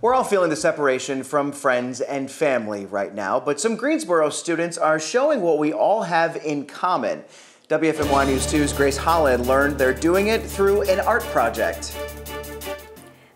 We're all feeling the separation from friends and family right now, but some Greensboro students are showing what we all have in common. WFMY News 2's Grace Holland learned they're doing it through an art project.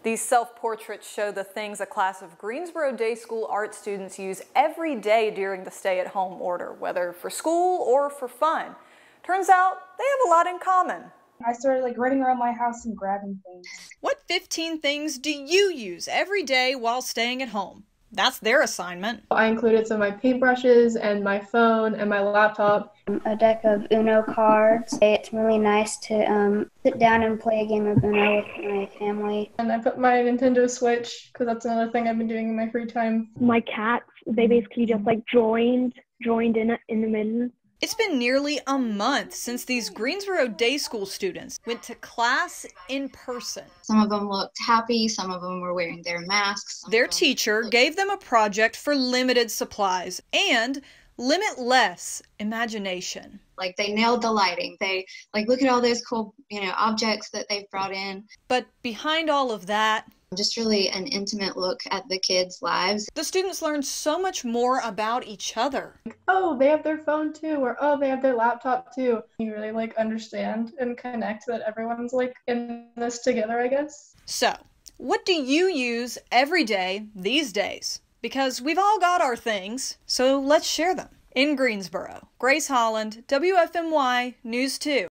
These self-portraits show the things a class of Greensboro Day School art students use every day during the stay-at-home order, whether for school or for fun. Turns out they have a lot in common. I started like running around my house and grabbing things. What 15 things do you use every day while staying at home? That's their assignment. I included some of my paintbrushes and my phone and my laptop. A deck of Uno cards. It's really nice to um, sit down and play a game of Uno with my family. And I put my Nintendo Switch because that's another thing I've been doing in my free time. My cats, they basically just like joined, joined in in the middle. It's been nearly a month since these Greensboro Day School students went to class in person. Some of them looked happy, some of them were wearing their masks. Their teacher gave them a project for limited supplies and limitless imagination. Like they nailed the lighting. They like look at all those cool, you know, objects that they've brought in. But behind all of that, just really an intimate look at the kids' lives. The students learn so much more about each other. Oh, they have their phone too, or oh, they have their laptop too. You really like understand and connect that everyone's like in this together, I guess. So, what do you use every day these days? Because we've all got our things, so let's share them. In Greensboro, Grace Holland, WFMY News 2.